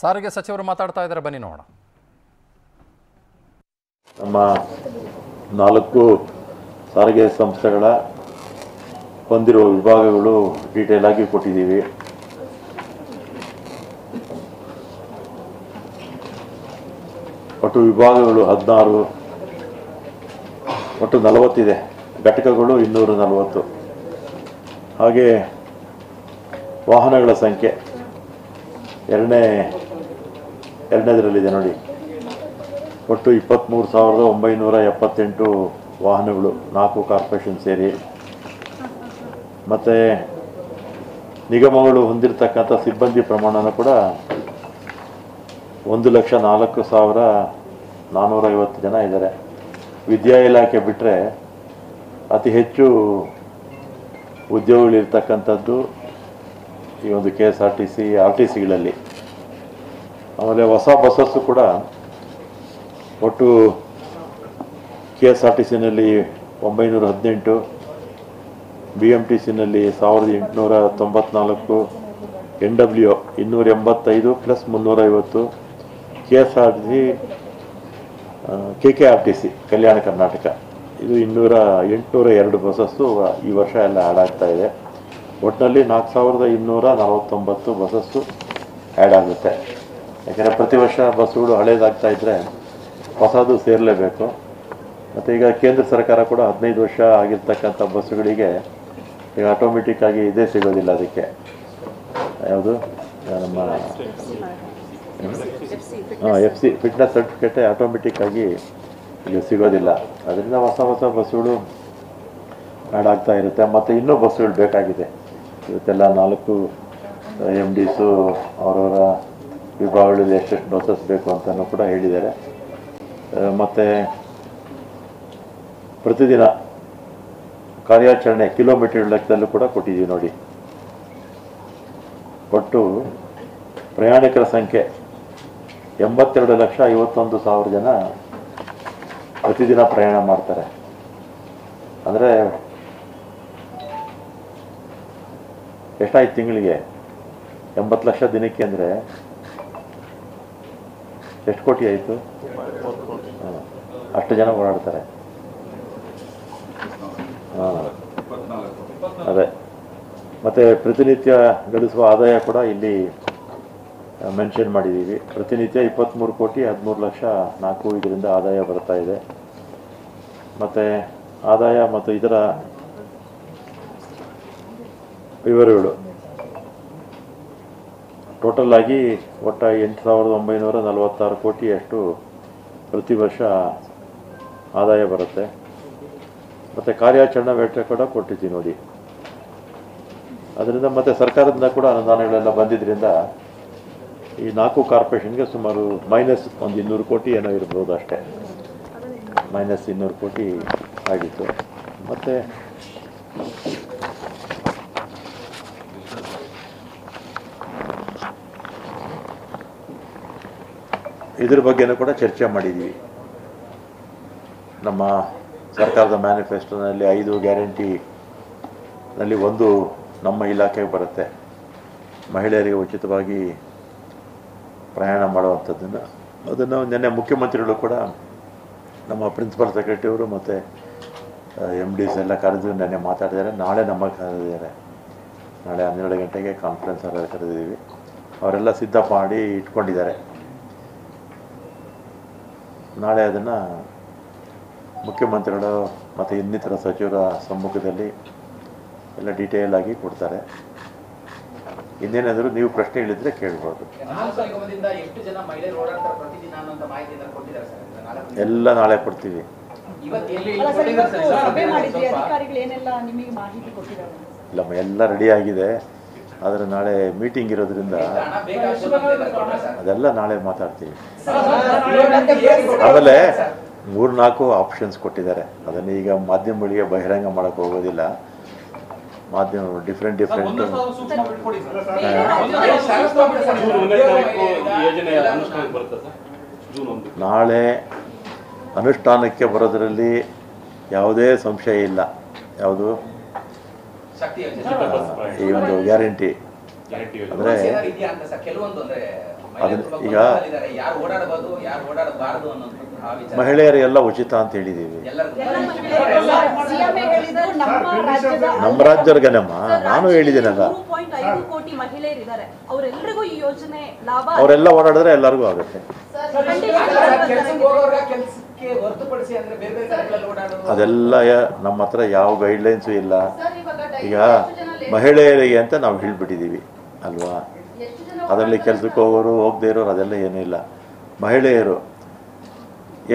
ಸಾರಿಗೆ ಸಚಿವರು ಮಾತಾಡ್ತಾ ಇದ್ದಾರೆ. ಬನ್ನಿ ನೋಡೋಣ. ನಮ್ಮ ನಾಲ್ಕು ಸಾರಿಗೆ ಸಂಸ್ಥೆಗಳ ಹೊಂದಿರುವ ವಿಭಾಗಗಳು ಡೀಟೇಲ್ ಆಗಿ ಕೊಟ್ಟಿದ್ದೀವಿ. ಒಟ್ಟು ವಿಭಾಗಗಳು ಹದಿನಾರು, ಒಟ್ಟು ನಲವತ್ತಿದೆ. ಘಟಕಗಳು ಇನ್ನೂರ ನಲವತ್ತು. ಹಾಗೆ ವಾಹನಗಳ ಸಂಖ್ಯೆ ಎರಡನೇ ಎರಡನೇದರಲ್ಲಿದೆ ನೋಡಿ. ಒಟ್ಟು ಇಪ್ಪತ್ತ್ಮೂರು ಸಾವಿರದ ಒಂಬೈನೂರ ಎಪ್ಪತ್ತೆಂಟು ವಾಹನಗಳು, ನಾಲ್ಕು ಕಾರ್ಪೊರೇಷನ್ ಸೇರಿ. ಮತ್ತು ನಿಗಮಗಳು ಹೊಂದಿರತಕ್ಕಂಥ ಸಿಬ್ಬಂದಿ ಪ್ರಮಾಣನೂ ಕೂಡ ಒಂದು ಲಕ್ಷ ನಾಲ್ಕು ಸಾವಿರ ನಾನ್ನೂರೈವತ್ತು ಜನ ಇದ್ದಾರೆ. ವಿದ್ಯಾ ಇಲಾಖೆ ಬಿಟ್ಟರೆ ಅತಿ ಹೆಚ್ಚು ಉದ್ಯೋಗಗಳಿರ್ತಕ್ಕಂಥದ್ದು ಈ ಒಂದು K S R T C, R T ಸಿಗಳಲ್ಲಿ ಆಮೇಲೆ ಹೊಸ ಬಸ್ಸಸ್ಸು ಕೂಡ ಒಟ್ಟು ಕೆ ಎಸ್ ಆರ್ ಟಿ ಸಿನಲ್ಲಿ ಒಂಬೈನೂರ ಹದಿನೆಂಟು ಬಿ ಎಂ ಟಿ ಸಿನಲ್ಲಿ ಸಾವಿರದ ಎಂಟುನೂರ ತೊಂಬತ್ನಾಲ್ಕು, ಎನ್ ಡಬ್ಲ್ಯೂ ಇನ್ನೂರ ಎಂಬತ್ತೈದು ಪ್ಲಸ್ ಮುನ್ನೂರೈವತ್ತು K S R T C K K R T C, Kalyana Karnataka. ಇದು ಇನ್ನೂರ ಎಂಟುನೂರ ಎರಡು ಬಸ್ಸಸ್ಸು ಈ ವರ್ಷ ಎಲ್ಲ ಆ್ಯಡ್ ಆಗ್ತಾ ಇದೆ. ಒಟ್ಟಿನಲ್ಲಿ ನಾಲ್ಕು ಸಾವಿರದ ಇನ್ನೂರ ನಲವತ್ತೊಂಬತ್ತು ಬಸ್ಸಸ್ಸು ಆ್ಯಡ್ ಆಗುತ್ತೆ. ಯಾಕೆಂದರೆ ಪ್ರತಿ ವರ್ಷ ಬಸ್ಸುಗಳು ಹಳೇದಾಗ್ತಾ ಇದ್ದರೆ ಹೊಸದು ಸೇರಲೇಬೇಕು. ಮತ್ತು ಈಗ ಕೇಂದ್ರ ಸರ್ಕಾರ ಕೂಡ ಹದಿನೈದು ವರ್ಷ ಆಗಿರ್ತಕ್ಕಂಥ ಬಸ್ಸುಗಳಿಗೆ ಈಗ ಆಟೋಮೆಟಿಕ್ ಆಗಿ ಇದೇ ಸಿಗೋದಿಲ್ಲ ಅದಕ್ಕೆ. ಯಾವುದು? ನಮ್ಮ ಹಾಂ ಎಫ್ ಸಿ ಫಿಟ್ನೆಸ್ ಸರ್ಟಿಫಿಕೇಟೇ ಆಟೋಮೆಟಿಕ್ ಆಗಿ ಈಗ ಸಿಗೋದಿಲ್ಲ. ಅದರಿಂದ ಹೊಸ ಹೊಸ ಬಸ್ಸುಗಳು ಆಗ್ತಾ ಇರುತ್ತೆ. ಮತ್ತು ಇನ್ನೂ ಬಸ್ಸುಗಳು ಬೇಕಾಗಿದೆ. ಇವತ್ತೆಲ್ಲ ನಾಲ್ಕು ಎಂ ಡಿಸು ಅವರವರ ವಿಭಾಗಗಳಲ್ಲಿ ಎಷ್ಟೆಷ್ಟು ಡೋಸಸ್ ಬೇಕು ಅಂತಲೂ ಕೂಡ ಹೇಳಿದ್ದಾರೆ. ಮತ್ತು ಪ್ರತಿದಿನ ಕಾರ್ಯಾಚರಣೆ ಕಿಲೋಮೀಟರ್ ಲೆಕ್ಕದಲ್ಲೂ ಕೂಡ ಕೊಟ್ಟಿದ್ದೀವಿ ನೋಡಿ. ಒಟ್ಟು ಪ್ರಯಾಣಿಕರ ಸಂಖ್ಯೆ ಎಂಬತ್ತೆರಡು ಲಕ್ಷ ಐವತ್ತೊಂದು ಸಾವಿರ ಜನ ಪ್ರತಿದಿನ ಪ್ರಯಾಣ ಮಾಡ್ತಾರೆ. ಅಂದರೆ ಎಷ್ಟಾಯ್ತು ತಿಂಗಳಿಗೆ? ಎಂಬತ್ತು ಲಕ್ಷ ದಿನಕ್ಕೆ ಅಂದರೆ ಎಷ್ಟು ಕೋಟಿ ಆಯಿತು? ಅಷ್ಟು ಜನ ಓಡಾಡ್ತಾರೆ. ಅದೇ. ಮತ್ತು ಪ್ರತಿನಿತ್ಯ ಗಳಿಸುವ ಆದಾಯ ಕೂಡ ಇಲ್ಲಿ ಮೆನ್ಷನ್ ಮಾಡಿದ್ದೀವಿ. ಪ್ರತಿನಿತ್ಯ ಇಪ್ಪತ್ತ್ಮೂರು ಕೋಟಿ, ಹದಿಮೂರು ಲಕ್ಷ, ನಾಲ್ಕು ಇದರಿಂದ ಆದಾಯ ಬರ್ತಾ ಇದೆ. ಮತ್ತು ಆದಾಯ ಮತ್ತು ಇದರ ವಿವರಗಳು. ಟೋಟಲ್ ಆಗಿ ಒಟ್ಟ ಎಂಟು ಸಾವಿರದ ಒಂಬೈನೂರ ನಲವತ್ತಾರು ಕೋಟಿಯಷ್ಟು ಪ್ರತಿ ವರ್ಷ ಆದಾಯ ಬರುತ್ತೆ. ಮತ್ತು ಕಾರ್ಯಾಚರಣಾ ವೆಚ್ಚ ಕೂಡ ಕೊಟ್ಟಿದ್ದೀವಿ ನೋಡಿ. ಅದರಿಂದ ಮತ್ತು ಸರ್ಕಾರದಿಂದ ಕೂಡ ಅನುದಾನಗಳೆಲ್ಲ ಬಂದಿದ್ದರಿಂದ ಈ ನಾಲ್ಕು ಕಾರ್ಪೊರೇಷನ್ಗೆ ಸುಮಾರು ಮೈನಸ್ ಒಂದು ಇನ್ನೂರು ಕೋಟಿ ಏನೋ ಇರ್ಬೋದು ಅಷ್ಟೇ. ಮೈನಸ್ ಇನ್ನೂರು ಕೋಟಿ ಆಗಿತ್ತು. ಮತ್ತು ಇದ್ರ ಬಗ್ಗೆನೂ ಕೂಡ ಚರ್ಚೆ ಮಾಡಿದ್ದೀವಿ ನಮ್ಮ ಸರ್ಕಾರದ ಮ್ಯಾನಿಫೆಸ್ಟೋನಲ್ಲಿ ಐದು ಗ್ಯಾರಂಟಿನಲ್ಲಿ ಒಂದು ನಮ್ಮ ಇಲಾಖೆಗೆ ಬರುತ್ತೆ. ಮಹಿಳೆಯರಿಗೆ ಉಚಿತವಾಗಿ ಪ್ರಯಾಣ ಮಾಡುವಂಥದ್ದನ್ನು. ಅದನ್ನು ನಿನ್ನೆ ಮುಖ್ಯಮಂತ್ರಿಗಳು ಕೂಡ ನಮ್ಮ ಪ್ರಿನ್ಸಿಪಲ್ ಸೆಕ್ರೆಟರಿಯವರು ಮತ್ತು ಎಂ ಡಿಸ್ ಎಲ್ಲ ಕರೆದು ನೆನ್ನೆ ಮಾತಾಡಿದ್ದಾರೆ. ನಾಳೆ ನಮ್ಮ ಕರೆದಿದ್ದಾರೆ. ನಾಳೆ ಹನ್ನೆರಡು ಗಂಟೆಗೆ ಕಾನ್ಫರೆನ್ಸ್ ಎಲ್ಲ ಕರೆದಿದ್ದೀವಿ. ಅವರೆಲ್ಲ ಸಿದ್ಧ ಮಾಡಿ ಇಟ್ಕೊಂಡಿದ್ದಾರೆ. ನಾಳೆ ಅದನ್ನು ಮುಖ್ಯಮಂತ್ರಿಗಳು ಮತ್ತು ಇನ್ನಿತರ ಸಚಿವರ ಸಮ್ಮುಖದಲ್ಲಿ ಎಲ್ಲ ಡೀಟೇಲ್ ಆಗಿ ಕೊಡ್ತಾರೆ. ಇನ್ನೇನಾದರೂ ನೀವು ಪ್ರಶ್ನೆ ಹೇಳಿದರೆ ಕೇಳ್ಬೋದು. ಎಲ್ಲ ನಾಳೆ ಕೊಡ್ತೀವಿ. ಇಲ್ಲಮ್ಮ ಎಲ್ಲಿ ಅಲ್ಲ ಸರ್ ಸರ್? ಸಭೆ ಇದು ಮಾಡಿದ್ರಿ ಸ್ವಲ್ಪ- ಅಧಿಕಾರಿಗಳು ನಿಮಗೆ ಮಾಹಿತಿ ಕೊಟ್ಟಿದ್ದಾರೆ? ಇಲ್ಲ ಎಲ್ಲ ರೆಡಿ ಆಗಿದೆ. ಆದರೆ ನಾಳೆ ಮೀಟಿಂಗ್ ಇರೋದ್ರಿಂದ. ಅದೆಲ್ಲ ನಾಳೆ ಮಾತಾಡ್ತೀವಿ. ಆಮೇಲೆ ಮೂರು ನಾಲ್ಕು ಆಪ್ಷನ್ಸ್ ಕೊಟ್ಟಿದ್ದಾರೆ. ಅದನ್ನು ಈಗ ಮಾಧ್ಯಮಗಳಿಗೆ ಬಹಿರಂಗ ಮಾಡೋಕ್ಕೆ ಹೋಗೋದಿಲ್ಲ. ಮಾಧ್ಯಮ ಡಿಫ್ರೆಂಟ್ ಡಿಫ್ರೆಂಟ್ ನಾಳೆ ಅನುಷ್ಠಾನಕ್ಕೆ ಬರೋದರಲ್ಲಿ ಯಾವುದೇ ಸಂಶಯ ಇಲ್ಲ. ಯಾವುದು? ಈ ಒಂದು ಗ್ಯಾರಂಟಿ. ಅಂದರೆ ಈಗ ಮಹಿಳೆಯರಿಗೆಲ್ಲ ಉಚಿತ ಅಂತ ಹೇಳಿದ್ದೀವಿ. ನಮ್ಮ ರಾಜ್ಯದ ನಮ್ಮ ರಾಜ್ಯರ್ಗನಮ್ಮ ನಾನು ಹೇಳಿದ್ದೀನಲ್ಲ ಅವರೆಲ್ಲ ಓಡಾಡಿದ್ರೆ ಎಲ್ಲರಿಗೂ ಆಗುತ್ತೆ. ಅದೆಲ್ಲ ಯ- ನಮ್ಮ ಹತ್ರ ಯಾವ ಗೈಡ್ಲೈನ್ಸು ಇಲ್ಲ. ಈಗ ಮಹಿಳೆಯರಿಗೆ ಅಂತ ನಾವು ಹೇಳಿಬಿಟ್ಟಿದ್ದೀವಿ ಅಲ್ವಾ? ಅದರಲ್ಲಿ ಕೆಲಸಕ್ಕೆ ಹೋಗೋರು ಹೋಗದೇ ಇರೋರು ಅದೆಲ್ಲ ಏನೂ ಇಲ್ಲ. ಮಹಿಳೆಯರು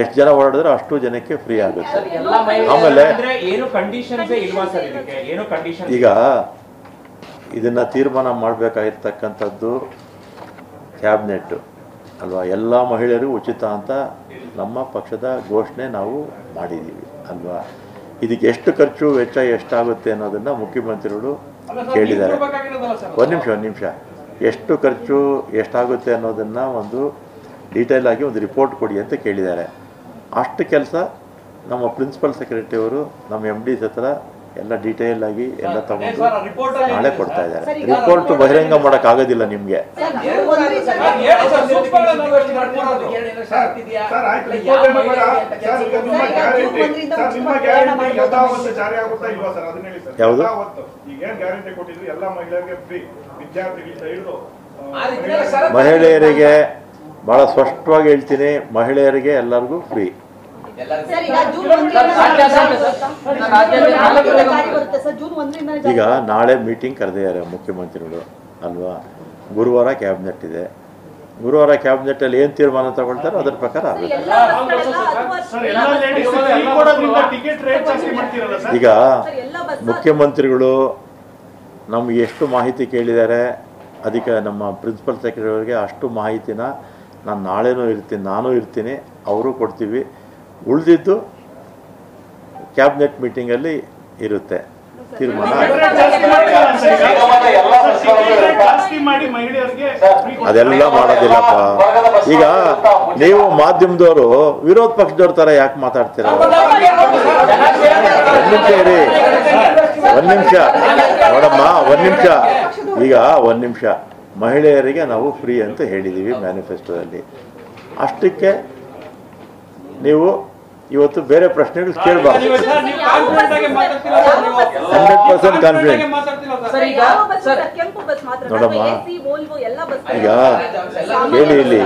ಎಷ್ಟು ಜನ ಓಡಾಡಿದ್ರೆ ಅಷ್ಟು ಜನಕ್ಕೆ ಫ್ರೀ ಆಗುತ್ತೆ. ಆಮೇಲೆ ಈಗ ಇದನ್ನ ತೀರ್ಮಾನ ಮಾಡಬೇಕಾಗಿರ್ತಕ್ಕಂಥದ್ದು ಕ್ಯಾಬಿನೆಟ್ ಅಲ್ವಾ? ಎಲ್ಲ ಮಹಿಳೆಯರಿಗೂ ಉಚಿತ ಅಂತ ನಮ್ಮ ಪಕ್ಷದ ಘೋಷಣೆ ನಾವು ಮಾಡಿದ್ದೀವಿ ಅಲ್ವಾ? ಇದಕ್ಕೆ ಎಷ್ಟು ಖರ್ಚು ವೆಚ್ಚ ಎಷ್ಟಾಗುತ್ತೆ ಅನ್ನೋದನ್ನು ಮುಖ್ಯಮಂತ್ರಿಗಳು ಕೇಳಿದ್ದಾರೆ. ಒಂದು ನಿಮಿಷ ಒಂದು ನಿಮಿಷ. ಎಷ್ಟು ಖರ್ಚು ಎಷ್ಟಾಗುತ್ತೆ ಅನ್ನೋದನ್ನು ಒಂದು ಡೀಟೇಲ್ ಆಗಿ ಒಂದು ರಿಪೋರ್ಟ್ ಕೊಡಿ ಅಂತ ಕೇಳಿದ್ದಾರೆ. ಅಷ್ಟು ಕೆಲಸ ನಮ್ಮ ಪ್ರಿನ್ಸಿಪಲ್ ಸೆಕ್ರೆಟರಿಯವರು ನಮ್ಮ ಎಂ ಡಿ ಹತ್ರ ಎಲ್ಲ ಡೀಟೇಲ್ ಆಗಿ ಎಲ್ಲ ತಗೊಂಡು ನಾಳೆ ಕೊಡ್ತಾ ಇದ್ದಾರೆ ರಿಪೋರ್ಟ್ ಬಹಿರಂಗ ಮಾಡಕ್ ಆಗೋದಿಲ್ಲ ನಿಮ್ಗೆ ಸರ್ ಆಯ್ತು ರಿಪೋರ್ಟ್ ಏನು ಬೇಡ ಸರ್ ಈಗ ನಿಮ್ಮ ಗ್ಯಾರಂಟಿ ಸರ್ ನಿಮ್ಮ ಗ್ಯಾರಂಟಿ ಯಥಾವತ್ತು ಜಾರಿ ಆಗುತ್ತಾ ಇಲ್ವಾ ಸರ್ ಅದನ್ನ ಹೇಳಿ ಸರ್ ಯಾವುದು? ಈಗ ಗ್ಯಾರಂಟಿ ಕೊಟ್ಟಿದ್ರಿ ಎಲ್ಲ ಮಹಿಳೆಯರಿಗೆ ಬಹಳ ಸ್ಪಷ್ಟವಾಗಿ ಹೇಳ್ತೀನಿ ಮಹಿಳೆಯರಿಗೆ ಎಲ್ಲರಿಗೂ ಫ್ರೀ ಈಗ ನಾಳೆ ಮೀಟಿಂಗ್ ಕರೆದಿದ್ದಾರೆ ಮುಖ್ಯಮಂತ್ರಿಗಳು ಅಲ್ವಾ ಗುರುವಾರ ಕ್ಯಾಬಿನೆಟ್ ಇದೆ ಗುರುವಾರ ಕ್ಯಾಬಿನೆಟ್ ಅಲ್ಲಿ ಏನು ತೀರ್ಮಾನ ತಗೊಳ್ತಾರೋ ಅದ್ರ ಪ್ರಕಾರ ಆಗುತ್ತೆ ಎಲ್ಲ ಬಸ್ಗಳೆಲ್ಲ ಸರ್ ಎಲ್ಲ ಲೇಡೀಸ್ ಟಿಕೆಟ್ ರೇಟ್ ಜಾಸ್ತಿ ಮಾಡ್ತೀರಲ್ಲ ಸರ್ ಈಗ ಸರ್, ಎಲ್ಲ ಮುಖ್ಯಮಂತ್ರಿಗಳು ನಮ್ಗೆ ಎಷ್ಟು ಮಾಹಿತಿ ಕೇಳಿದ್ದಾರೆ ಅದಕ್ಕೆ ನಮ್ಮ ಪ್ರಿನ್ಸಿಪಲ್ ಸೆಕ್ರೆಟರಿ ಅವರಿಗೆ ಅಷ್ಟು ಮಾಹಿತಿನ ನಾನು ನಾಳೆನೂ ಇರ್ತೀನಿ ನಾನು ಇರ್ತೀನಿ ಅವರು ಕೊಡ್ತೀವಿ ಉಳಿದಿದ್ದು ಕ್ಯಾಬಿನೆಟ್ ಮೀಟಿಂಗಲ್ಲಿ ಇರುತ್ತೆ ತೀರ್ಮಾನ ಅದೆಲ್ಲ ಮಾಡೋದಿಲ್ಲಪ್ಪ ಈಗ ನೀವು ಮಾಧ್ಯಮದವರು ವಿರೋಧ ಪಕ್ಷದವ್ರ ಥರ ಯಾಕೆ ಮಾತಾಡ್ತೀರ ಒಂದು ನಿಮಿಷ ಇರಿ ಒಂದು ನಿಮಿಷ ನೋಡಮ್ಮ ಒಂದ್ ನಿಮಿಷ ಈಗ ಒಂದು ನಿಮಿಷ ಮಹಿಳೆಯರಿಗೆ ನಾವು ಫ್ರೀ ಅಂತ ಹೇಳಿದ್ದೀವಿ ಮ್ಯಾನಿಫೆಸ್ಟೋದಲ್ಲಿ ಅಷ್ಟಕ್ಕೆ ನೀವು ಇವತ್ತು ಬೇರೆ ಪ್ರಶ್ನೆಗಳು ಕೇಳಬಾರ್ದು. ಹಂಡ್ರೆಡ್ ಪರ್ಸೆಂಟ್ ಕಾನ್ಫಿಡೆಂಟ್ ನೋಡಮ್ಮ. ಈಗ ಕೇಳಿ ಇಲ್ಲಿ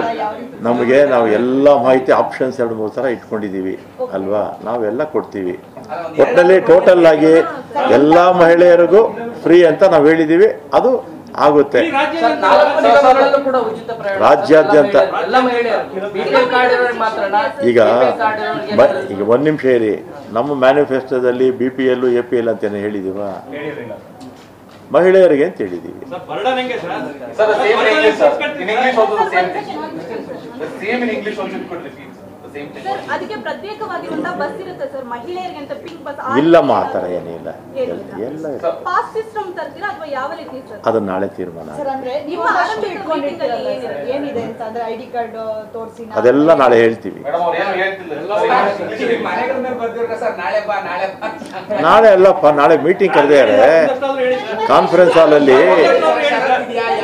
ನಮಗೆ ನಾವು ಎಲ್ಲ ಮಾಹಿತಿ ಆಪ್ಷನ್ಸ್ ಎರಡು ಮೂರು ಥರ ಇಟ್ಕೊಂಡಿದ್ದೀವಿ ಅಲ್ವಾ? ನಾವೆಲ್ಲ ಕೊಡ್ತೀವಿ. ಒಟ್ಟಿನಲ್ಲಿ ಟೋಟಲ್ ಆಗಿ ಎಲ್ಲ ಮಹಿಳೆಯರಿಗೂ ಫ್ರೀ ಅಂತ ನಾವು ಹೇಳಿದ್ದೀವಿ. ಅದು ಆಗುತ್ತೆ. ಸರ್, ನಾಲ್ಕು ನಿಗಮಗಳಲ್ಲೂ ಕೂಡ ಉಚಿತ ಪ್ರಯಾಣ ರಾಜ್ಯಾದ್ಯಂತ. ಈಗ ಈಗ ಒಂದು ನಿಮಿಷ ಇರಿ ನಮ್ಮ ಮ್ಯಾನಿಫೆಸ್ಟೋದಲ್ಲಿ B P L A P L ಅಂತ ಹೇಳಿದೀವ? ಮಹಿಳೆಯರಿಗೆ ಅಂತ ಹೇಳಿದ್ದೀವಿ ಬರ್ಡನ್ ಹೆಂಗೆ sir Sir, the same in English, sir. In English also the same thing. The same in English also you could repeat the same thing. Sir ಅದಕ್ಕೆ ಪ್ರತ್ಯೇಕವಾಗಿರುವಂತಹ bus ಇರುತ್ತೆ sir ಮಹಿಳೆಯರಿಗೆ ಅಂತ ಪಿಂಕ್ ಬಸ್ ಇಲ್ಲಮ್ಮ ಆ ಥರ ಏನಿಲ್ಲ ಎಲ್ಲ- ಎಲ್ಲ ಇದೆ. ಪಾಸ್ ಸಿಸ್ಟಮ್ ತರ್ತೀರಾ ಅಥವಾ ಯಾವ ರೀತಿ ಸರ್ ಅದು ನಾಳೆ ತೀರ್ಮಾನ ಸರ್ ಅಂದ್ರೆ ನೀವು ನಿಮ್ಮ ಅಷ್ಟು ಆರಂಭಿಕ ಇಟ್ಕೊಂಡಿರ್ತೀರಲ್ಲ meeting ಅಲ್ಲಿ ಸರ್, ಏನಿದೆ ಅಂತ ಅಂದ್ರೆ ಐಡಿ ಕಾರ್ಡ್ ತೋರಿಸಿ ಅದೆಲ್ಲ ನಾಳೆ ಹೇಳ್ತೀವಿ Madam, ಅವ್ರು ಏನು ಹೇಳ್ತಿಲ್ಲ ಈಗ ಮನೆಗಳ ಮೇಲೆ ಬರ್ದಿರೋ ಸರ್ ನಾಳೆ ಬಾ ನಾಳೆ ಬಾ ಅಂತ. ನಾಳೆ ಅಲ್ಲಪ್ಪ ನಾಳೆ ಮೀಟಿಂಗ್ ಕರೆದಿದ್ದಾರೆ ಕಾನ್ಫರೆನ್ಸ್ ಹಾಲಲ್ಲಿ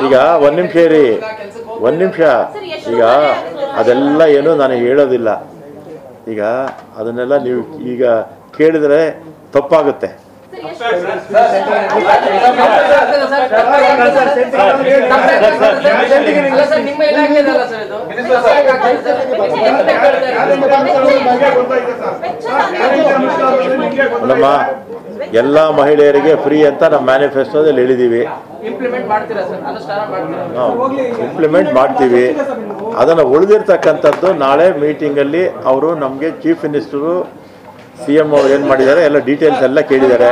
ಈಗ ಒಂದ್ ನಿಮಿಷ ಇರಿ ಒಂದ್ ನಿಮಿಷ ಈಗ ಅದೆಲ್ಲ ಏನು ನಾನು ಹೇಳೋದಿಲ್ಲ. ಈಗ ಅದನ್ನೆಲ್ಲ ನೀವು ಈಗ ಕೇಳಿದ್ರೆ ತಪ್ಪಾಗುತ್ತೆ. ನಿಮ್ಮ ಎಲ್ಲ ಮಹಿಳೆಯರಿಗೆ ಫ್ರೀ ಅಂತ ನಮ್ಮ ಮ್ಯಾನಿಫೆಸ್ಟೋದಲ್ಲಿ ಹೇಳಿದ್ದೀವಿ ಇಂಪ್ಲಿಮೆಂಟ್ ಮಾಡ್ತೀರಾ ಸರ್? ಅನುಷ್ಠಾನ ಮಾಡ್ತೀರಾ? ನಾವು ಇಂಪ್ಲಿಮೆಂಟ್ ಮಾಡ್ತೀವಿ. ಅದನ್ನು ಉಳಿದಿರ್ತಕ್ಕಂಥದ್ದು ನಾಳೆ ಮೀಟಿಂಗಲ್ಲಿ ಅವರು ನಮಗೆ ಚೀಫ್ ಮಿನಿಸ್ಟರು ಸಿ ಎಂ ಅವ್ರು ಏನು ಮಾಡಿದ್ದಾರೆ ಎಲ್ಲ ಡೀಟೇಲ್ಸ್ ಎಲ್ಲ ಕೇಳಿದ್ದಾರೆ.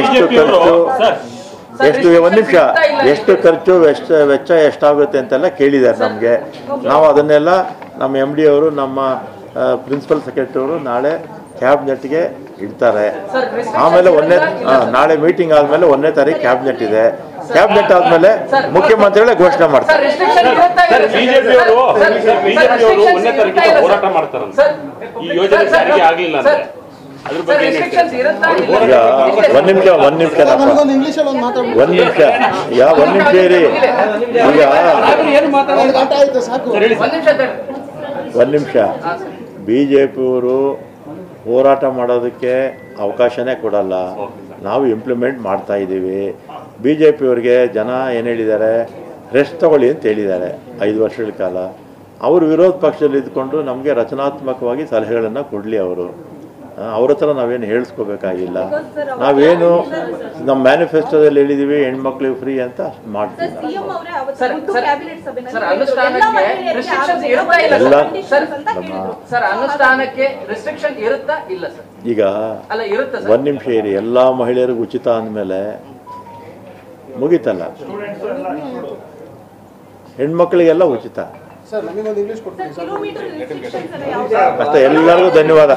ಎಷ್ಟು ಖರ್ಚು ಎಷ್ಟು ಒಂದು ನಿಮಿಷ ಎಷ್ಟು ಖರ್ಚು ವೆಚ್ಚ ವೆಚ್ಚ ಎಷ್ಟಾಗುತ್ತೆ ಅಂತೆಲ್ಲ ಕೇಳಿದ್ದಾರೆ ನಮಗೆ. ನಾವು ಅದನ್ನೆಲ್ಲ ನಮ್ಮ ಎಂ ಡಿ ಅವರು ನಮ್ಮ ಪ್ರಿನ್ಸಿಪಲ್ ಸೆಕ್ರೆಟರಿ ಅವರು ನಾಳೆ ಕ್ಯಾಬಿನೆಟ್ಗೆ ಇಡ್ತಾರೆ. ಆಮೇಲೆ ಒಂದನೇ ನಾಳೆ ಮೀಟಿಂಗ್ ಆದಮೇಲೆ ಒಂದನೇ ತಾರೀಕು ಕ್ಯಾಬಿನೆಟ್ ಇದೆ. ಕ್ಯಾಬಿನೆಟ್ ಆದ್ಮೇಲೆ ಮುಖ್ಯಮಂತ್ರಿಗಳೇ ಘೋಷಣೆ ಸರ್ ಮಾಡ್ತಾರೆ. ಹೋರಾಟ ಸರ್? ಮಾಡ್ತಾರಂತೆ ಈ ಯೋಜನೆ ಜಾರಿಗೆ ಸರ್, ಆಗ್ಲಿಲ್ಲ ಅಂದ್ರೆ ಅದ್ರ ಬಗ್ಗೆ ಏನ್ ಇರುತ್ತಾ ಇಲ್ಲ ಈಗ ಒಂದ್ ನಿಮಿಷ ಒಂದ್ ನಿಮಿಷ ಒಂದ್ ನಿಮಿಷ ಯಾ ಒಂದ್ ನಿಮಿಷ ಇರಿ. ಈಗ ಒಂದ್ ನಿಮಿಷ ತಡಿ. ಒಂದ್ ನಿಮಿಷ ಬಿ ಜೆ ಪಿಯವರು ಹೋರಾಟ ಮಾಡೋದಕ್ಕೆ ಅವಕಾಶನೇ ಕೊಡಲ್ಲ. ನಾವು ಇಂಪ್ಲಿಮೆಂಟ್ ಮಾಡ್ತಾ ಇದ್ದೀವಿ. ಬಿ ಜೆ ಪಿಯವ್ರಿಗೆ ಜನ ಏನು ಹೇಳಿದ್ದಾರೆ? ರೆಸ್ಟ್ ತಗೊಳ್ಳಿ ಅಂತ ಹೇಳಿದ್ದಾರೆ ಐದು ವರ್ಷಗಳ ಕಾಲ. ಅವರು ವಿರೋಧ ಪಕ್ಷದಲ್ಲಿ ಇದ್ಕೊಂಡು ನಮಗೆ ರಚನಾತ್ಮಕವಾಗಿ ಸಲಹೆಗಳನ್ನು ಕೊಡಲಿ ಅವರು. ಅವ್ರ ಹತ್ರ ನಾವೇನು ಹೇಳಿಸ್ಕೋಬೇಕಾಗಿಲ್ಲ. ನಾವೇನು ನಮ್ಮ ಮ್ಯಾನಿಫೆಸ್ಟೋದಲ್ಲಿ ಹೇಳಿದ್ದೀವಿ ಹೆಣ್ಮಕ್ಳಿಗೆ ಫ್ರೀ ಅಂತ ಮಾಡ್ತೀವಿ ಸಿಎಂ ಅವರೇ ಅವತ್ತು ಸರ್, ಖುದ್ದು ಸರ್, ಕ್ಯಾಬಿನೆಟ್ ಸಭೆನಲ್ಲಿ ಸರ್, ಅನುಷ್ಠಾನಕ್ಕೆ ಎಲ್ಲ ಮಹಿಳೆಯರಿಗೆ restrictions ಆಗುತ್ತೆ, ಇರ್ತಾ ಇಲ್ಲ ಸರ್. ಅಂತ ಹೇಳಿದ್ರು. ಸರ್ ಅನುಷ್ಠಾನಕ್ಕೆ ರೆಸ್ಟ್ರಿಕ್ಷನ್ ಇರುತ್ತಾ ಇಲ್ಲ ಸರ್ ಈಗ ಅಲ್ಲ ಇರುತ್ತಾ ಸರ್ ಒಂದು ನಿಮಿಷ ಇರಿ. ಎಲ್ಲ ಮಹಿಳೆಯರಿಗೂ ಉಚಿತ ಅಂದಮೇಲೆ ಮುಗೀತಲ್ಲ? ಹೆಣ್ಮಕ್ಳಿಗೆಲ್ಲ ಉಚಿತ? ಅಷ್ಟೇ ಎಲ್ಲರಿಗೂ ಧನ್ಯವಾದ.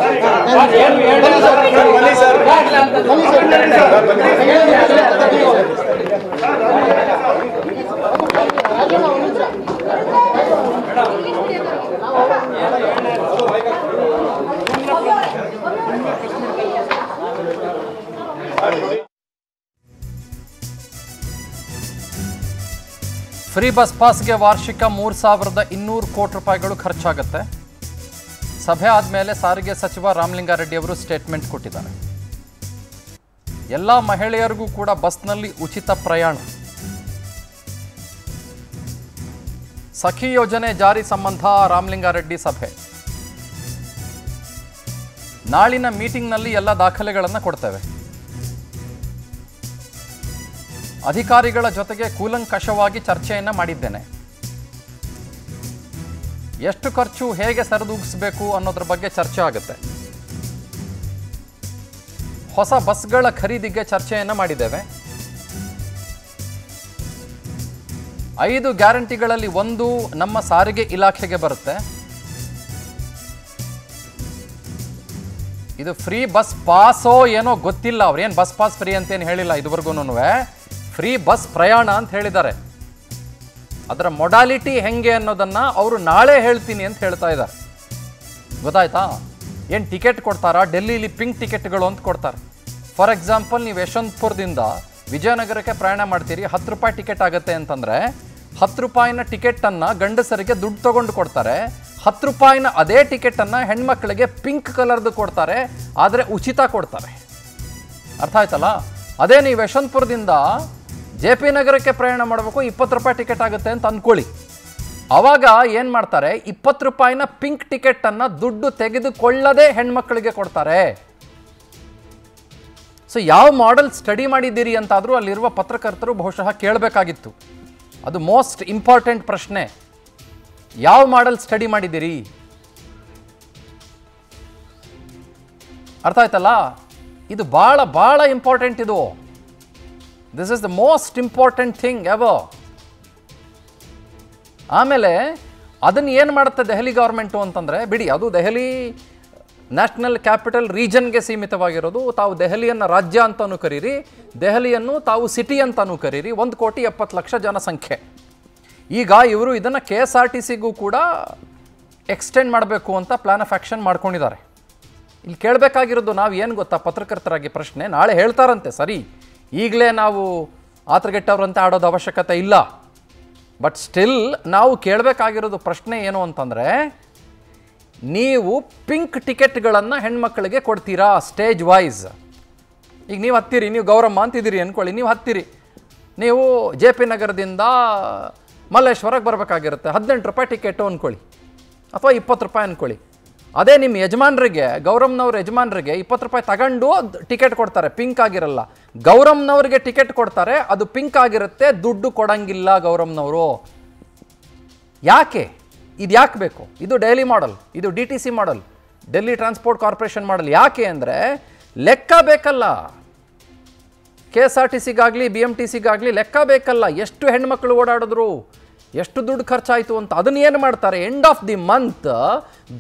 ಫ್ರೀ ಬಸ್ ಪಾಸ್ಗೆ ವಾರ್ಷಿಕ ಮೂರು ಸಾವಿರದ ಇನ್ನೂರು ಕೋಟಿ ರೂಪಾಯಿಗಳು ಖರ್ಚಾಗುತ್ತೆ. ಸಭೆ ಆದಮೇಲೆ ಸಾರಿಗೆ ಸಚಿವ ರಾಮಲಿಂಗಾರೆಡ್ಡಿ ಅವರು ಸ್ಟೇಟ್ಮೆಂಟ್ ಕೊಟ್ಟಿದ್ದಾರೆ. ಎಲ್ಲ ಮಹಿಳೆಯರಿಗೂ ಕೂಡ ಬಸ್ನಲ್ಲಿ ಉಚಿತ ಪ್ರಯಾಣ. ಸಖಿ ಯೋಜನೆ ಜಾರಿ ಸಂಬಂಧ ರಾಮಲಿಂಗಾರೆಡ್ಡಿ ಸಭೆ. ನಾಳಿನ ಮೀಟಿಂಗ್ನಲ್ಲಿ ಎಲ್ಲ ದಾಖಲೆಗಳನ್ನು ಕೊಡ್ತೇವೆ. ಅಧಿಕಾರಿಗಳ ಜೊತೆಗೆ ಕೂಲಂಕಷವಾಗಿ ಚರ್ಚೆಯನ್ನು ಮಾಡಿದ್ದೇನೆ. ಎಷ್ಟು ಖರ್ಚು, ಹೇಗೆ ಸರಿದೂಗಿಸಬೇಕು ಅನ್ನೋದ್ರ ಬಗ್ಗೆ ಚರ್ಚೆ ಆಗುತ್ತೆ. ಹೊಸ ಬಸ್ಗಳ ಖರೀದಿಗೆ ಚರ್ಚೆಯನ್ನು ಮಾಡಿದ್ದೇವೆ. ಐದು ಗ್ಯಾರಂಟಿಗಳಲ್ಲಿ ಒಂದು ನಮ್ಮ ಸಾರಿಗೆ ಇಲಾಖೆಗೆ ಬರುತ್ತೆ. ಇದು ಫ್ರೀ ಬಸ್ ಪಾಸೋ ಏನೋ ಗೊತ್ತಿಲ್ಲ ಅವ್ರೇನು ಬಸ್ ಪಾಸ್ ಫ್ರೀ ಅಂತೇನು ಹೇಳಿಲ್ಲ ಇದುವರೆಗೂ ಫ್ರೀ ಬಸ್ ಪ್ರಯಾಣ ಅಂತ ಹೇಳಿದ್ದಾರೆ. ಅದರ ಮೊಡಾಲಿಟಿ ಹೆಂಗೆ ಅನ್ನೋದನ್ನ ಅವರು ನಾಳೆ ಹೇಳ್ತೀನಿ ಅಂತ ಹೇಳ್ತಾ ಇದ್ದಾರೆ. ಗೊತ್ತಾಯ್ತಾ? ಏನು ಟಿಕೆಟ್ ಕೊಡ್ತಾರಾ? ಡೆಲ್ಲಿಲಿ ಪಿಂಕ್ ಟಿಕೆಟ್ಗಳು ಅಂತ ಕೊಡ್ತಾರೆ. ಫಾರ್ ಎಕ್ಸಾಂಪಲ್, ನೀವು ಯಶವಂತಪುರದಿಂದ ವಿಜಯನಗರಕ್ಕೆ ಪ್ರಯಾಣ ಮಾಡ್ತೀರಿ, ಹತ್ತು ರೂಪಾಯಿ ಟಿಕೆಟ್ ಆಗುತ್ತೆ ಅಂತಂದರೆ, ಹತ್ತು ರೂಪಾಯಿನ ಟಿಕೆಟನ್ನು ಗಂಡಸರಿಗೆ ದುಡ್ಡು ತಗೊಂಡು ಕೊಡ್ತಾರೆ, ಹತ್ತು ರೂಪಾಯಿನ ಅದೇ ಟಿಕೆಟನ್ನು ಹೆಣ್ಮಕ್ಳಿಗೆ ಪಿಂಕ್ ಕಲರ್ದು ಕೊಡ್ತಾರೆ, ಆದರೆ ಉಚಿತ ಕೊಡ್ತಾರೆ. ಅರ್ಥ ಆಯ್ತಲ್ಲ? ಅದೇ ನೀವು ಯಶವಂತಪುರದಿಂದ ಜೆ ಪಿ ನಗರಕ್ಕೆ ಪ್ರಯಾಣ ಮಾಡಬೇಕು, ಇಪ್ಪತ್ತು ರೂಪಾಯಿ ಟಿಕೆಟ್ ಆಗುತ್ತೆ ಅಂತ ಅಂದ್ಕೊಳ್ಳಿ ಅವಾಗ ಏನು ಮಾಡ್ತಾರೆ, ಇಪ್ಪತ್ತು ರೂಪಾಯಿನ ಪಿಂಕ್ ಟಿಕೆಟನ್ನು ದುಡ್ಡು ತೆಗೆದುಕೊಳ್ಳದೆ ಹೆಣ್ಮಕ್ಕಳಿಗೆ ಕೊಡ್ತಾರೆ. ಸೊ, ಯಾವ ಮಾಡೆಲ್ ಸ್ಟಡಿ ಮಾಡಿದ್ದೀರಿ ಅಂತಾದರೂ ಅಲ್ಲಿರುವ ಪತ್ರಕರ್ತರು ಬಹುಶಃ ಕೇಳಬೇಕಾಗಿತ್ತು. ಅದು ಮೋಸ್ಟ್ ಇಂಪಾರ್ಟೆಂಟ್ ಪ್ರಶ್ನೆ. ಯಾವ ಮಾಡೆಲ್ ಸ್ಟಡಿ ಮಾಡಿದ್ದೀರಿ? ಅರ್ಥ ಆಯ್ತಲ್ಲ? ಇದು ಭಾಳ ಭಾಳ ಇಂಪಾರ್ಟೆಂಟ್ ಇದು. This is the most important thing ಎವೋ ಆಮೇಲೆ ಅದನ್ನು ಏನು ಮಾಡುತ್ತೆ ದೆಹಲಿ ಗೌರ್ಮೆಂಟು ಅಂತಂದರೆ, ಬಿಡಿ, ಅದು ದೆಹಲಿ ನ್ಯಾಷನಲ್ ಕ್ಯಾಪಿಟಲ್ ರೀಜನ್ಗೆ ಸೀಮಿತವಾಗಿರೋದು. ತಾವು ದೆಹಲಿಯನ್ನು ರಾಜ್ಯ ಅಂತಲೂ ಕರೀರಿ, ದೆಹಲಿಯನ್ನು ತಾವು ಸಿಟಿ ಅಂತಲೂ ಕರೀರಿ, ಒಂದು ಕೋಟಿ ಎಪ್ಪತ್ತು ಲಕ್ಷ ಜನಸಂಖ್ಯೆ. ಈಗ ಇವರು ಇದನ್ನು ಕೆ ಎಸ್ ಆರ್ ಟಿ ಸಿಗೂ ಕೂಡ ಎಕ್ಸ್ಟೆಂಡ್ ಮಾಡಬೇಕು ಅಂತ ಪ್ಲ್ಯಾನ್ ಆಫ್ ಆ್ಯಕ್ಷನ್ ಮಾಡ್ಕೊಂಡಿದ್ದಾರೆ. ಇಲ್ಲಿ ಕೇಳಬೇಕಾಗಿರೋದು ನಾವು ಏನು ಗೊತ್ತಾ ಪತ್ರಕರ್ತರಾಗಿ ಪ್ರಶ್ನೆ, ನಾಳೆ ಹೇಳ್ತಾರಂತೆ, ಸರಿ. ಈಗಲೇ ನಾವು ಆತರಗೆಟ್ಟವ್ರಂತೆ ಆಡೋದು ಅವಶ್ಯಕತೆ ಇಲ್ಲ. ಬಟ್ ಸ್ಟಿಲ್ ನಾವು ಕೇಳಬೇಕಾಗಿರೋದು ಪ್ರಶ್ನೆ ಏನು ಅಂತಂದರೆ, ನೀವು ಪಿಂಕ್ ಟಿಕೆಟ್ಗಳನ್ನು ಹೆಣ್ಮಕ್ಳಿಗೆ ಕೊಡ್ತೀರಾ ಸ್ಟೇಜ್ ವೈಸ್? ಈಗ ನೀವು ಹತ್ತಿರಿ, ನೀವು ಗೌರಮ್ಮ ಅಂತಿದ್ದೀರಿ ಅಂದ್ಕೊಳ್ಳಿ ನೀವು ಹತ್ತಿರಿ. ನೀವು ಜೆ ಪಿ ನಗರದಿಂದ ಮಲ್ಲೇಶ್ವರಕ್ಕೆ ಬರಬೇಕಾಗಿರುತ್ತೆ. ಹದಿನೆಂಟು ರೂಪಾಯಿ ಟಿಕೆಟು ಅಂದ್ಕೊಳ್ಳಿ ಅಥವಾ ಇಪ್ಪತ್ತು ರೂಪಾಯಿ ಅಂದ್ಕೊಳ್ಳಿ ಅದೇ ನಿಮ್ಮ ಯಜಮಾನರಿಗೆ, ಗೌರಮ್ನವ್ರ ಯಜಮಾನರಿಗೆ ಇಪ್ಪತ್ತು ರೂಪಾಯಿ ತಗೊಂಡು ಟಿಕೆಟ್ ಕೊಡ್ತಾರೆ. ಪಿಂಕ್ ಆಗಿರಲ್ಲ. ಗೌರಮ್ನವ್ರಿಗೆ ಟಿಕೆಟ್ ಕೊಡ್ತಾರೆ, ಅದು ಪಿಂಕ್ ಆಗಿರುತ್ತೆ, ದುಡ್ಡು ಕೊಡಂಗಿಲ್ಲ ಗೌರಮ್ನವರು. ಯಾಕೆ? ಇದು ಯಾಕೆ ಬೇಕು? ಇದು ಡೈಲಿ ಮಾಡಲ್ ಇದು D T C model Delhi transport corporation model ಯಾಕೆ ಅಂದರೆ, ಲೆಕ್ಕ ಬೇಕಲ್ಲ. ಕೆ ಎಸ್ ಆರ್ ಟಿ ಸಿಗಾಗಲಿ ಬಿ ಎಂ ಟಿ ಸಿಗಾಗಲಿ ಲೆಕ್ಕ ಬೇಕಲ್ಲ. ಎಷ್ಟು ಹೆಣ್ಮಕ್ಳು ಓಡಾಡಿದ್ರು? ಎಷ್ಟು ದುಡ್ಡು ಖರ್ಚಾಯಿತು ಅಂತ ಅದನ್ನ ಏನು ಮಾಡ್ತಾರೆ? ಎಂಡ್ ಆಫ್ ದಿ ಮಂತ್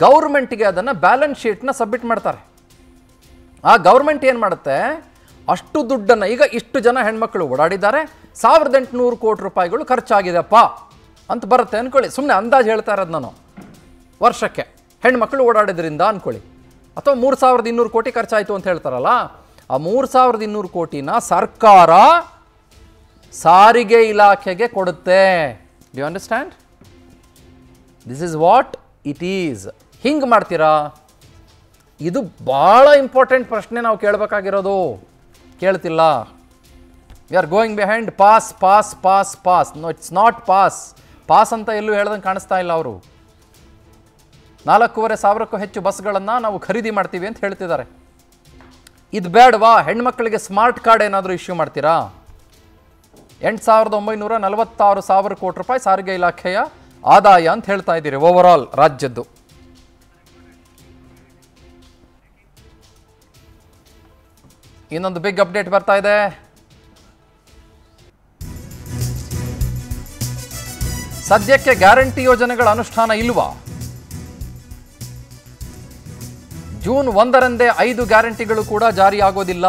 ಗೌರ್ಮೆಂಟ್ಗೆ ಅದನ್ನು ಬ್ಯಾಲೆನ್ಸ್ ಶೀಟ್ನ ಸಬ್ಮಿಟ್ ಮಾಡ್ತಾರೆ. ಆ ಗೌರ್ಮೆಂಟ್ ಏನು ಮಾಡುತ್ತೆ? ಅಷ್ಟು ದುಡ್ಡನ್ನು, ಈಗ ಇಷ್ಟು ಜನ ಹೆಣ್ಮಕ್ಳು ಓಡಾಡಿದ್ದಾರೆ, ಸಾವಿರದ ಎಂಟುನೂರು ಕೋಟಿ ರೂಪಾಯಿಗಳು ಖರ್ಚಾಗಿದೆಪ್ಪ ಅಂತ ಬರುತ್ತೆ ಅಂದ್ಕೊಳ್ಳಿ ಸುಮ್ಮನೆ ಅಂದಾಜು ಹೇಳ್ತಾ ಇರೋದು ನಾನು. ವರ್ಷಕ್ಕೆ ಹೆಣ್ಮಕ್ಳು ಓಡಾಡೋದ್ರಿಂದ ಅಂದ್ಕೊಳ್ಳಿ ಅಥವಾ ಮೂರು ಸಾವಿರದ ಇನ್ನೂರು ಕೋಟಿ ಖರ್ಚಾಯಿತು ಅಂತ ಹೇಳ್ತಾರಲ್ಲ, ಆ ಮೂರು ಸಾವಿರದ ಇನ್ನೂರು ಕೋಟಿನ ಸರ್ಕಾರ ಸಾರಿಗೆ ಇಲಾಖೆಗೆ ಕೊಡುತ್ತೆ. Do understand this is what it is ಹಿಂಗೆ ಮಾಡ್ತೀರಾ? ಇದು ಭಾಳ ಇಂಪಾರ್ಟೆಂಟ್ ಪ್ರಶ್ನೆ ನಾವು ಕೇಳಬೇಕಾಗಿರೋದು. ಕೇಳ್ತಿಲ್ಲ. We are going behind pass pass pass pass no it's not pass pass ಅಂತ ಎಲ್ಲೂ ಹೇಳ್ದಂಗೆ ಕಾಣಿಸ್ತಾ ಇಲ್ಲ ಅವರು. ನಾಲ್ಕೂವರೆ ಸಾವಿರಕ್ಕೂ ಹೆಚ್ಚು ಬಸ್ಗಳನ್ನು ನಾವು ಖರೀದಿ ಮಾಡ್ತೀವಿ ಅಂತ ಹೇಳ್ತಿದ್ದಾರೆ. ಇದು ಬೇಡವಾ? ಹೆಣ್ಮಕ್ಳಿಗೆ ಸ್ಮಾರ್ಟ್ ಕಾರ್ಡ್ ಏನಾದರೂ ಇಶ್ಯೂ ಮಾಡ್ತೀರಾ? ಎಂಟು ಸಾವಿರದ ಒಂಬೈನೂರ ನಲವತ್ತಾರು ಸಾವಿರ ಕೋಟಿ ರೂಪಾಯಿ ಸಾರಿಗೆ ಇಲಾಖೆಯ ಆದಾಯ ಅಂತ ಹೇಳ್ತಾ ಇದ್ದೀರಿ ಓವರ್ ರಾಜ್ಯದ್ದು. ಇನ್ನೊಂದು ಬಿಗ್ ಅಪ್ಡೇಟ್ ಬರ್ತಾ ಇದೆ. ಸದ್ಯಕ್ಕೆ ಗ್ಯಾರಂಟಿ ಯೋಜನೆಗಳ ಅನುಷ್ಠಾನ ಇಲ್ವಾ? ಜೂನ್ ಒಂದರಂದೇ ಐದು ಗ್ಯಾರಂಟಿಗಳು ಕೂಡ ಜಾರಿಯಾಗೋದಿಲ್ಲ.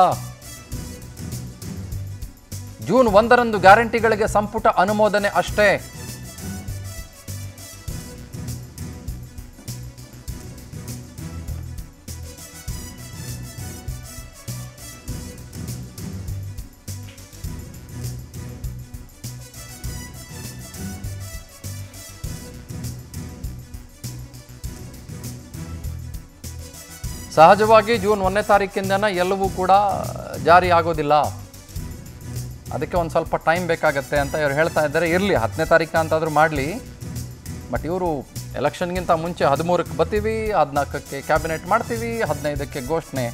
ಜೂನ್ ಒಂದರಂದು ಗ್ಯಾರಂಟಿಗಳಿಗೆ ಸಂಪುಟ ಅನುಮೋದನೆ ಅಷ್ಟೇ. ಸಹಜವಾಗಿ ಜೂನ್ ಒಂದನೇ ತಾರೀಕಿಂದನ ಎಲ್ಲವೂ ಕೂಡ ಜಾರಿ ಆಗೋದಿಲ್ಲ ಅದಕ್ಕೆ ಒಂದು ಸ್ವಲ್ಪ ಟೈಮ್ ಬೇಕಾಗತ್ತೆ ಅಂತ ಇವ್ರು ಹೇಳ್ತಾ ಇದ್ದಾರೆ. ಇರಲಿ, ಹತ್ತನೇ ತಾರೀಕು ಅಂತಾದರೂ ಮಾಡಲಿ. ಬಟ್ ಇವರು ಎಲೆಕ್ಷನ್ಗಿಂತ ಮುಂಚೆ ಹದಿಮೂರಕ್ಕೆ ಬರ್ತೀವಿ, ಹದಿನಾಲ್ಕಕ್ಕೆ ಕ್ಯಾಬಿನೆಟ್ ಮಾಡ್ತೀವಿ, ಹದಿನೈದಕ್ಕೆ ಘೋಷಣೆ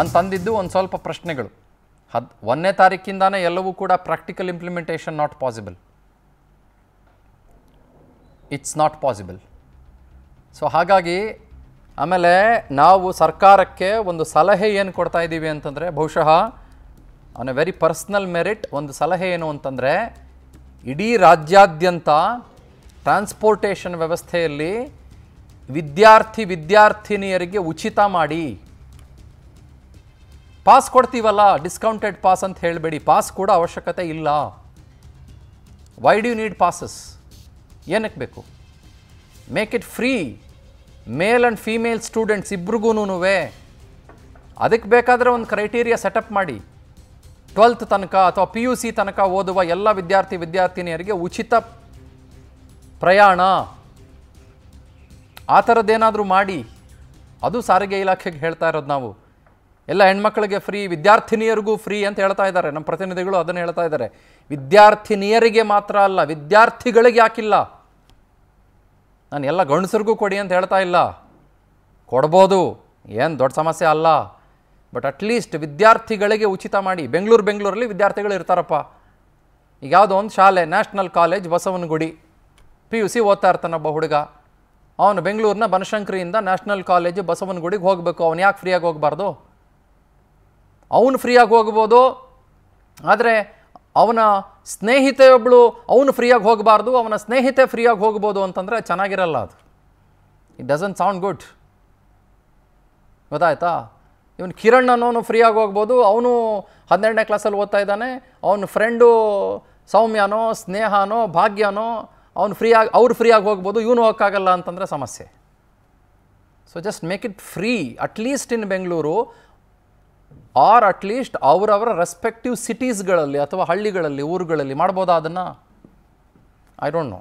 ಅಂತಂದಿದ್ದು ಒಂದು ಸ್ವಲ್ಪ ಪ್ರಶ್ನೆಗಳು. ಹದ್, ಒಂದನೇ ತಾರೀಕಿಂದಾನೇ ಎಲ್ಲವೂ ಕೂಡ practical implementation not possible it's not possible so ಹಾಗಾಗಿ ಆಮೇಲೆ ನಾವು ಸರ್ಕಾರಕ್ಕೆ ಒಂದು ಸಲಹೆ ಏನು ಕೊಡ್ತಾ ಇದ್ದೀವಿ ಅಂತಂದರೆ ಬಹುಶಃ on a very personal merit ಒಂದು ಸಲಹೆ ಏನು ಅಂತಂದರೆ, ಇಡೀ ರಾಜ್ಯಾದ್ಯಂತ ಟ್ರಾನ್ಸ್ಪೋರ್ಟೇಷನ್ ವ್ಯವಸ್ಥೆಯಲ್ಲಿ ವಿದ್ಯಾರ್ಥಿ, ವಿದ್ಯಾರ್ಥಿನಿಯರಿಗೆ ಉಚಿತ ಮಾಡಿ. ಪಾಸ್ ಕೊಡ್ತೀವಲ್ಲ ಡಿಸ್ಕೌಂಟೆಡ್ ಪಾಸ್ ಅಂತ ಹೇಳಬೇಡಿ. ಪಾಸ್ ಕೂಡ ಅವಶ್ಯಕತೆ ಇಲ್ಲ. ವೈ ಡ್ಯೂ ನೀಡ್ ಪಾಸಸ್ ಏನಕ್ಕೆ ಬೇಕು? Make it free male and female students ಇಬ್ರಿಗೂ ಅದಕ್ಕೆ ಬೇಕಾದರೆ ಒಂದು ಕ್ರೈಟೀರಿಯಾ ಸೆಟಪ್ ಮಾಡಿ. ಟ್ವೆಲ್ತ್ ತನಕ ಅಥವಾ ಪಿ ಯು ಸಿ ತನಕ ಓದುವ ಎಲ್ಲ ವಿದ್ಯಾರ್ಥಿ ವಿದ್ಯಾರ್ಥಿನಿಯರಿಗೆ ಉಚಿತ ಪ್ರಯಾಣ. ಆ ಥರದ್ದೇನಾದರೂ ಮಾಡಿ. ಅದು ಸಾರಿಗೆ ಇಲಾಖೆಗೆ ಹೇಳ್ತಾ ಇರೋದು ನಾವು. ಎಲ್ಲ ಹೆಣ್ಮಕ್ಳಿಗೆ ಫ್ರೀ, ವಿದ್ಯಾರ್ಥಿನಿಯರಿಗೂ ಫ್ರೀ ಅಂತ ಹೇಳ್ತಾ ಇದ್ದಾರೆ. ನಮ್ಮ ಪ್ರತಿನಿಧಿಗಳು ಅದನ್ನು ಹೇಳ್ತಾ ಇದ್ದಾರೆ. ವಿದ್ಯಾರ್ಥಿನಿಯರಿಗೆ ಮಾತ್ರ ಅಲ್ಲ, ವಿದ್ಯಾರ್ಥಿಗಳಿಗೆ ಯಾಕಿಲ್ಲ? ನಾನು ಎಲ್ಲ ಗಂಡಸರಿಗೂ ಕೊಡಿ ಅಂತ ಹೇಳ್ತಾ ಇಲ್ಲ. ಕೊಡ್ಬೋದು. ಏನು ದೊಡ್ಡ ಸಮಸ್ಯೆ ಅಲ್ಲ. ಬಟ್ ಅಟ್ಲೀಸ್ಟ್ ವಿದ್ಯಾರ್ಥಿಗಳಿಗೆ ಉಚಿತ ಮಾಡಿ. ಬೆಂಗಳೂರು, ಬೆಂಗಳೂರಲ್ಲಿ ವಿದ್ಯಾರ್ಥಿಗಳು ಇರ್ತಾರಪ್ಪ. ಈಗ ಯಾವುದೋ ಒಂದು ಶಾಲೆ national college Basavanagudi. P U C ಓದ್ತಾ ಇರ್ತಾನೊಬ್ಬ ಹುಡುಗ. ಅವನು ಬೆಂಗಳೂರಿನ ಬನಶಂಕರಿಯಿಂದ ನ್ಯಾಷನಲ್ ಕಾಲೇಜ್ ಬಸವನಗುಡಿಗೆ ಹೋಗಬೇಕು. ಅವನು ಯಾಕೆ ಫ್ರೀಯಾಗಿ ಹೋಗಬಾರ್ದು? ಅವನು ಫ್ರೀಯಾಗಿ ಹೋಗ್ಬೋದು. ಆದರೆ ಅವನ ಸ್ನೇಹಿತೆಯೊಬ್ಬಳು ಅವನು ಫ್ರೀಯಾಗಿ ಹೋಗಬಾರ್ದು. ಅವನ ಸ್ನೇಹಿತೆ ಫ್ರೀಯಾಗಿ ಹೋಗ್ಬೋದು ಅಂತಂದರೆ ಚೆನ್ನಾಗಿರಲ್ಲ ಅದು. ಇಟ್ ಡಸಂಟ್ ಸೌಂಡ್ ಗುಡ್ ಗೊತ್ತಾಯ್ತಾ? ಇವನು ಕಿರಣ್ ಅನ್ನೋನು ಆಗಿ ಹೋಗ್ಬೋದು. ಅವನು ಹನ್ನೆರಡನೇ ಕ್ಲಾಸಲ್ಲಿ ಓದ್ತಾ ಇದ್ದಾನೆ. ಅವನ ಫ್ರೆಂಡು ಸೌಮ್ಯನೋ, ಸ್ನೇಹನೋ, ಭಾಗ್ಯನೋ, ಅವ್ನು ಫ್ರೀಯಾಗಿ ಅವ್ರು ಫ್ರೀ ಆಗಿ ಹೋಗ್ಬೋದು. ಇವನು ಹೋಗೋಕ್ಕಾಗಲ್ಲ ಅಂತಂದರೆ ಸಮಸ್ಯೆ. So just make it free at least in Bengaluru or at least ಅವರವರ ರೆಸ್ಪೆಕ್ಟಿವ್ ಸಿಟೀಸ್ಗಳಲ್ಲಿ ಅಥವಾ ಹಳ್ಳಿಗಳಲ್ಲಿ, ಊರುಗಳಲ್ಲಿ ಮಾಡ್ಬೋದಾ ಅದನ್ನು? I don't know